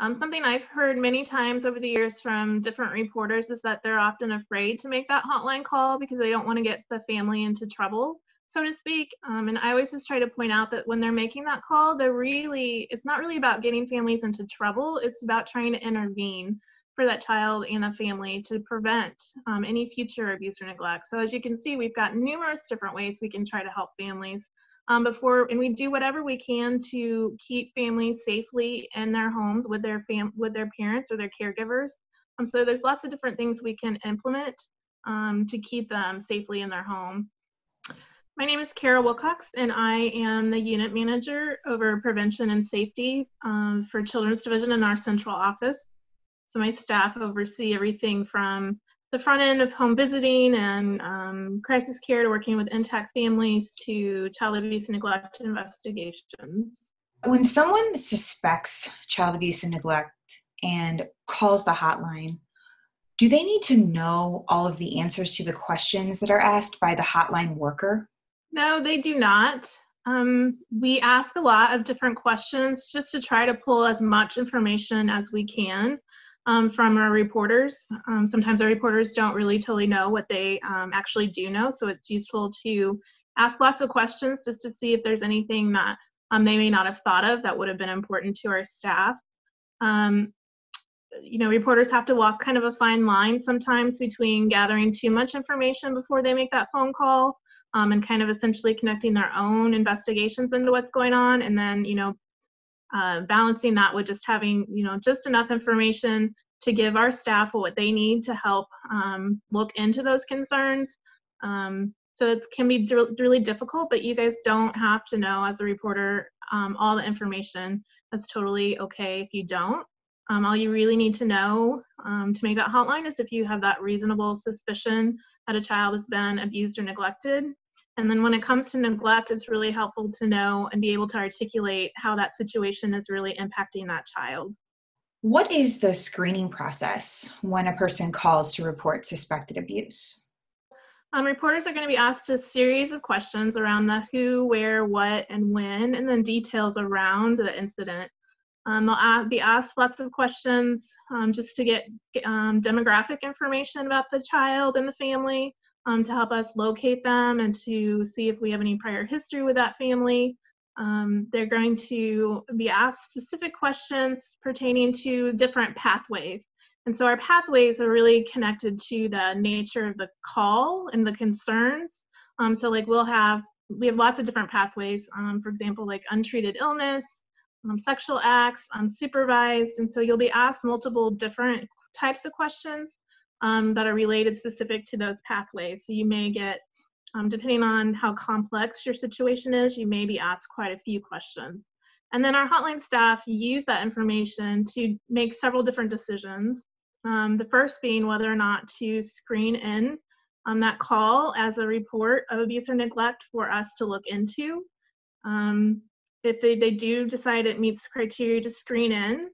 Um, something I've heard many times over the years from different reporters is that they're often afraid to make that hotline call because they don't want to get the family into trouble, so to speak. Um, and I always just try to point out that when they're making that call, they're really, it's not really about getting families into trouble, it's about trying to intervene for that child and the family to prevent um, any future abuse or neglect. So as you can see, we've got numerous different ways we can try to help families um, before, and we do whatever we can to keep families safely in their homes with their fam with their parents or their caregivers. Um, so there's lots of different things we can implement um, to keep them safely in their home. My name is Kara Wilcox, and I am the unit manager over prevention and safety um, for Children's Division in our central office. So my staff oversee everything from the front end of home visiting and um, crisis care to working with intact families to child abuse and neglect investigations. When someone suspects child abuse and neglect and calls the hotline, do they need to know all of the answers to the questions that are asked by the hotline worker? No, they do not. Um, we ask a lot of different questions just to try to pull as much information as we can um, from our reporters. Um, sometimes our reporters don't really totally know what they um, actually do know, so it's useful to ask lots of questions just to see if there's anything that um, they may not have thought of that would have been important to our staff. Um, you know, reporters have to walk kind of a fine line sometimes between gathering too much information before they make that phone call um, and kind of essentially connecting their own investigations into what's going on and then, you know, uh, balancing that with just having you know just enough information to give our staff what they need to help um, look into those concerns. Um, so it can be really difficult but you guys don't have to know as a reporter um, all the information. That's totally okay if you don't. Um, all you really need to know um, to make that hotline is if you have that reasonable suspicion that a child has been abused or neglected and then when it comes to neglect, it's really helpful to know and be able to articulate how that situation is really impacting that child. What is the screening process when a person calls to report suspected abuse? Um, reporters are going to be asked a series of questions around the who, where, what, and when, and then details around the incident. Um, they'll be asked lots of questions um, just to get um, demographic information about the child and the family, um, to help us locate them and to see if we have any prior history with that family. Um, they're going to be asked specific questions pertaining to different pathways. And so our pathways are really connected to the nature of the call and the concerns. Um, so like we'll have, we have lots of different pathways. Um, for example, like untreated illness, um, sexual acts, unsupervised. And so you'll be asked multiple different types of questions um, that are related specific to those pathways. So you may get, um, depending on how complex your situation is, you may be asked quite a few questions. And then our hotline staff use that information to make several different decisions. Um, the first being whether or not to screen in on that call as a report of abuse or neglect for us to look into. Um, if they, they do decide it meets criteria to screen in,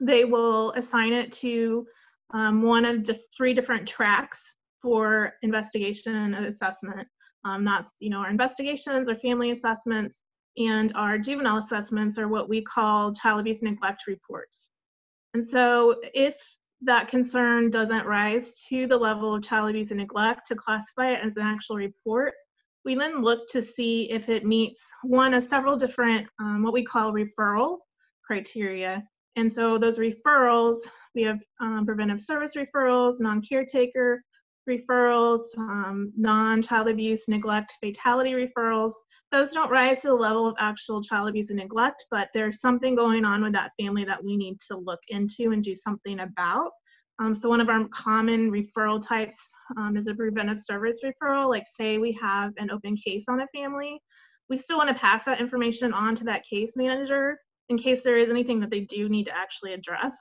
they will assign it to um, one of the three different tracks for investigation and assessment. Um, that's, you know, our investigations, our family assessments, and our juvenile assessments are what we call child abuse neglect reports. And so if that concern doesn't rise to the level of child abuse and neglect to classify it as an actual report, we then look to see if it meets one of several different, um, what we call referral criteria. And so those referrals we have um, preventive service referrals, non-caretaker referrals, um, non-child abuse, neglect, fatality referrals. Those don't rise to the level of actual child abuse and neglect, but there's something going on with that family that we need to look into and do something about. Um, so one of our common referral types um, is a preventive service referral. Like say we have an open case on a family, we still want to pass that information on to that case manager in case there is anything that they do need to actually address.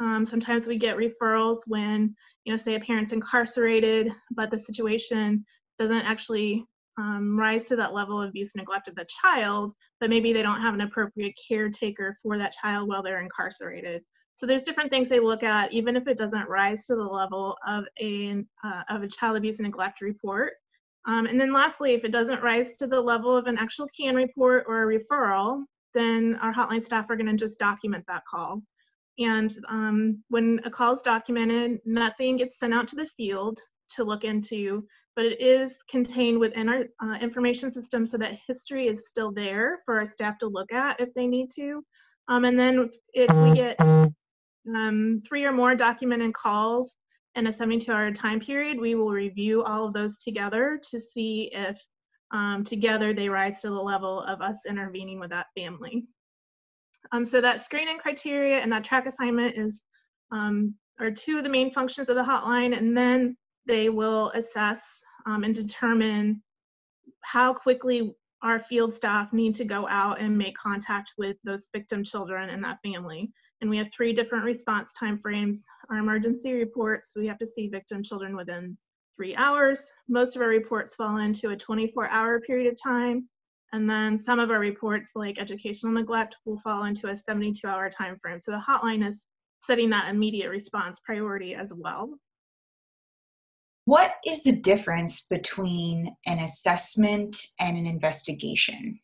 Um, sometimes we get referrals when, you know, say a parent's incarcerated, but the situation doesn't actually um, rise to that level of abuse and neglect of the child, but maybe they don't have an appropriate caretaker for that child while they're incarcerated. So there's different things they look at, even if it doesn't rise to the level of a uh, of a child abuse and neglect report. Um, and then lastly, if it doesn't rise to the level of an actual CAN report or a referral, then our hotline staff are going to just document that call. And um, when a call is documented, nothing gets sent out to the field to look into, but it is contained within our uh, information system so that history is still there for our staff to look at if they need to. Um, and then if we get um, three or more documented calls in a 72 hour time period, we will review all of those together to see if um, together they rise to the level of us intervening with that family. Um, so that screening criteria and that track assignment is um, are two of the main functions of the hotline, and then they will assess um, and determine how quickly our field staff need to go out and make contact with those victim children and that family. And we have three different response timeframes. Our emergency reports, we have to see victim children within three hours. Most of our reports fall into a 24 hour period of time. And then some of our reports, like educational neglect, will fall into a 72 hour time frame. So the hotline is setting that immediate response priority as well. What is the difference between an assessment and an investigation?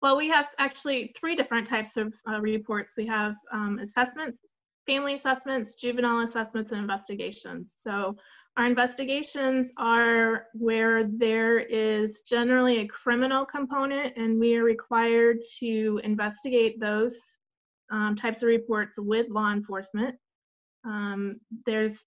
Well, we have actually three different types of uh, reports. We have um, assessments, family assessments, juvenile assessments, and investigations. So our investigations are where there is generally a criminal component, and we are required to investigate those um, types of reports with law enforcement. Um, there's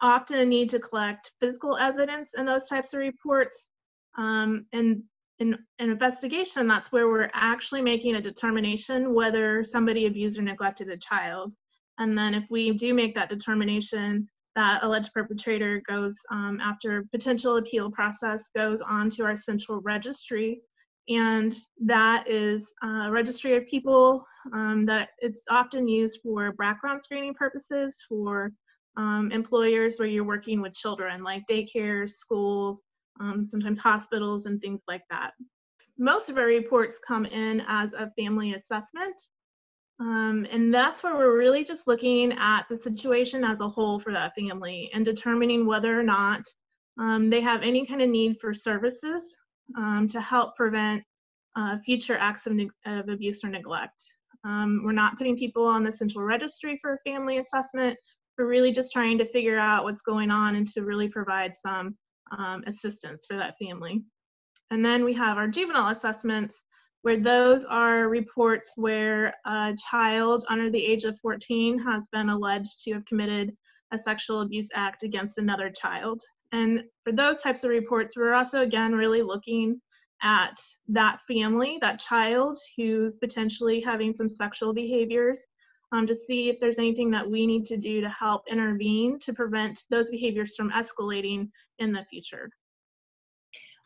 often a need to collect physical evidence in those types of reports. Um, and in an investigation, that's where we're actually making a determination whether somebody abused or neglected a child. And then if we do make that determination, that alleged perpetrator goes um, after potential appeal process goes on to our central registry. And that is a registry of people um, that it's often used for background screening purposes for um, employers where you're working with children like daycares schools um, sometimes hospitals and things like that. Most of our reports come in as a family assessment um, and that's where we're really just looking at the situation as a whole for that family and determining whether or not um, they have any kind of need for services um, to help prevent uh, future acts of, of, abuse or neglect. Um, we're not putting people on the central registry for a family assessment. We're really just trying to figure out what's going on and to really provide some um, assistance for that family. And then we have our juvenile assessments where those are reports where a child under the age of 14 has been alleged to have committed a sexual abuse act against another child. And for those types of reports, we're also again really looking at that family, that child who's potentially having some sexual behaviors um, to see if there's anything that we need to do to help intervene to prevent those behaviors from escalating in the future.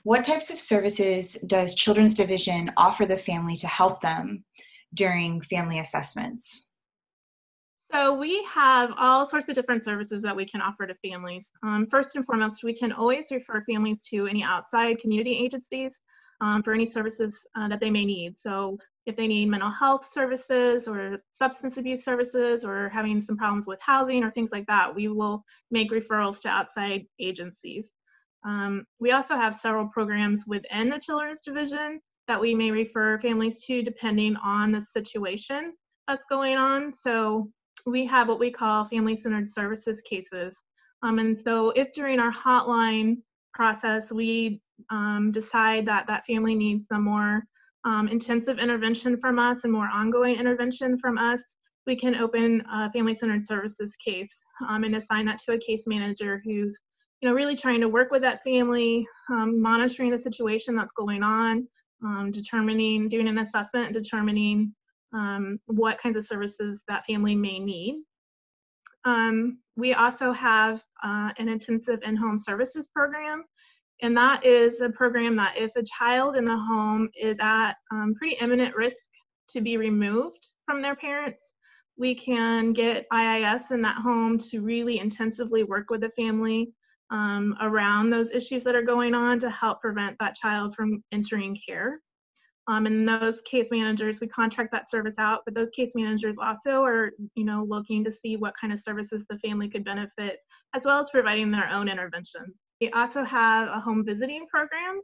What types of services does Children's Division offer the family to help them during family assessments? So we have all sorts of different services that we can offer to families. Um, first and foremost, we can always refer families to any outside community agencies um, for any services uh, that they may need. So if they need mental health services or substance abuse services or having some problems with housing or things like that, we will make referrals to outside agencies. Um, we also have several programs within the Children's Division that we may refer families to depending on the situation that's going on. So we have what we call family-centered services cases. Um, and so if during our hotline process we um, decide that that family needs some more um, intensive intervention from us and more ongoing intervention from us, we can open a family-centered services case um, and assign that to a case manager who's you know, really trying to work with that family, um, monitoring the situation that's going on, um, determining, doing an assessment, determining um, what kinds of services that family may need. Um, we also have uh, an intensive in-home services program, and that is a program that if a child in the home is at um, pretty imminent risk to be removed from their parents, we can get IIS in that home to really intensively work with the family um, around those issues that are going on to help prevent that child from entering care. Um, and those case managers, we contract that service out, but those case managers also are, you know, looking to see what kind of services the family could benefit, as well as providing their own interventions. We also have a home visiting program.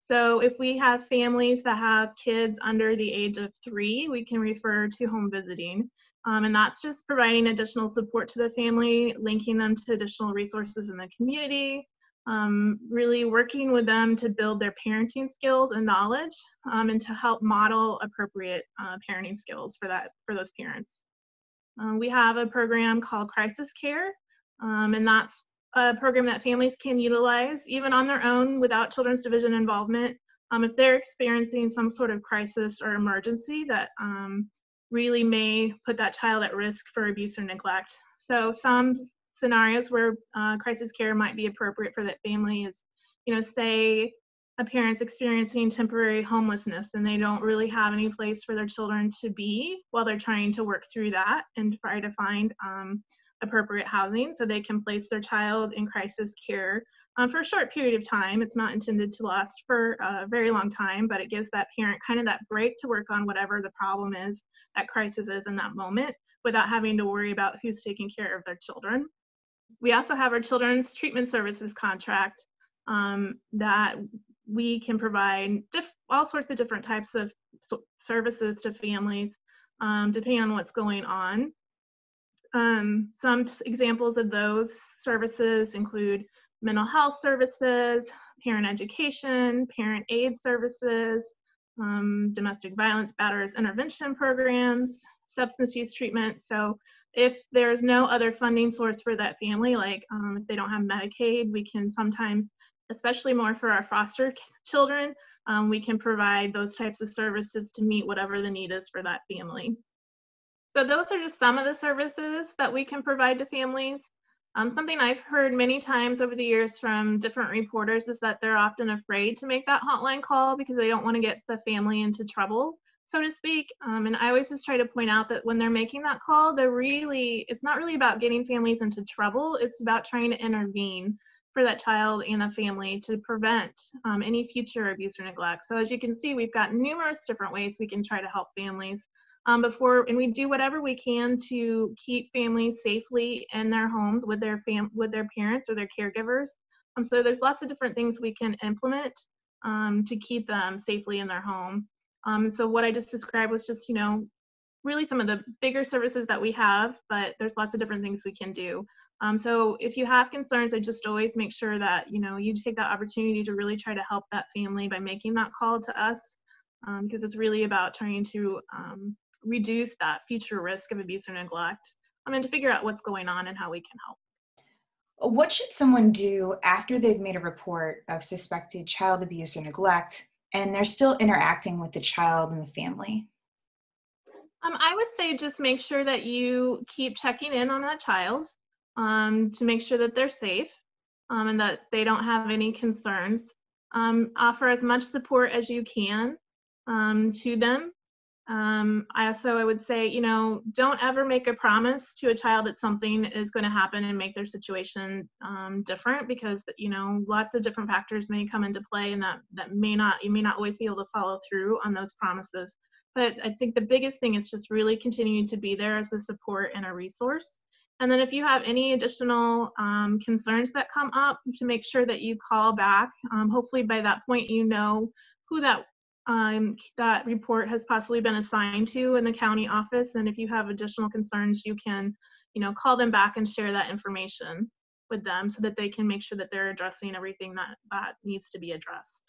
So if we have families that have kids under the age of three, we can refer to home visiting. Um, and that's just providing additional support to the family, linking them to additional resources in the community, um, really working with them to build their parenting skills and knowledge um, and to help model appropriate uh, parenting skills for that for those parents. Um, we have a program called Crisis Care, um, and that's a program that families can utilize even on their own without Children's Division involvement um, if they're experiencing some sort of crisis or emergency that really may put that child at risk for abuse or neglect. So some scenarios where uh, crisis care might be appropriate for that family is, you know, say a parent's experiencing temporary homelessness and they don't really have any place for their children to be while they're trying to work through that and try to find um, appropriate housing so they can place their child in crisis care um, for a short period of time. It's not intended to last for a very long time, but it gives that parent kind of that break to work on whatever the problem is, that crisis is in that moment, without having to worry about who's taking care of their children. We also have our Children's Treatment Services contract um, that we can provide all sorts of different types of services to families um, depending on what's going on. Um, some examples of those services include mental health services, parent education, parent aid services, um, domestic violence batterers intervention programs, substance use treatment. So if there's no other funding source for that family, like um, if they don't have Medicaid, we can sometimes, especially more for our foster children, um, we can provide those types of services to meet whatever the need is for that family. So those are just some of the services that we can provide to families. Um, something I've heard many times over the years from different reporters is that they're often afraid to make that hotline call because they don't want to get the family into trouble, so to speak. Um, and I always just try to point out that when they're making that call, they're really, it's not really about getting families into trouble, it's about trying to intervene for that child and the family to prevent um, any future abuse or neglect. So as you can see, we've got numerous different ways we can try to help families um, before, and we do whatever we can to keep families safely in their homes with their fam with their parents or their caregivers. Um, so there's lots of different things we can implement um, to keep them safely in their home. Um, so what I just described was just, you know, really some of the bigger services that we have, but there's lots of different things we can do. Um, so if you have concerns, I just always make sure that, you know, you take that opportunity to really try to help that family by making that call to us because um, it's really about trying to um, reduce that future risk of abuse or neglect um, and to figure out what's going on and how we can help. What should someone do after they've made a report of suspected child abuse or neglect and they're still interacting with the child and the family? Um, I would say just make sure that you keep checking in on that child um, to make sure that they're safe um, and that they don't have any concerns. Um, offer as much support as you can um, to them um, I also I would say, you know, don't ever make a promise to a child that something is going to happen and make their situation um, different because you know lots of different factors may come into play and that that may not you may not always be able to follow through on those promises. But I think the biggest thing is just really continuing to be there as a support and a resource. And then if you have any additional um, concerns that come up, to make sure that you call back. Um, hopefully by that point you know who that um, that report has possibly been assigned to in the county office. And if you have additional concerns, you can, you know, call them back and share that information with them so that they can make sure that they're addressing everything that, that needs to be addressed.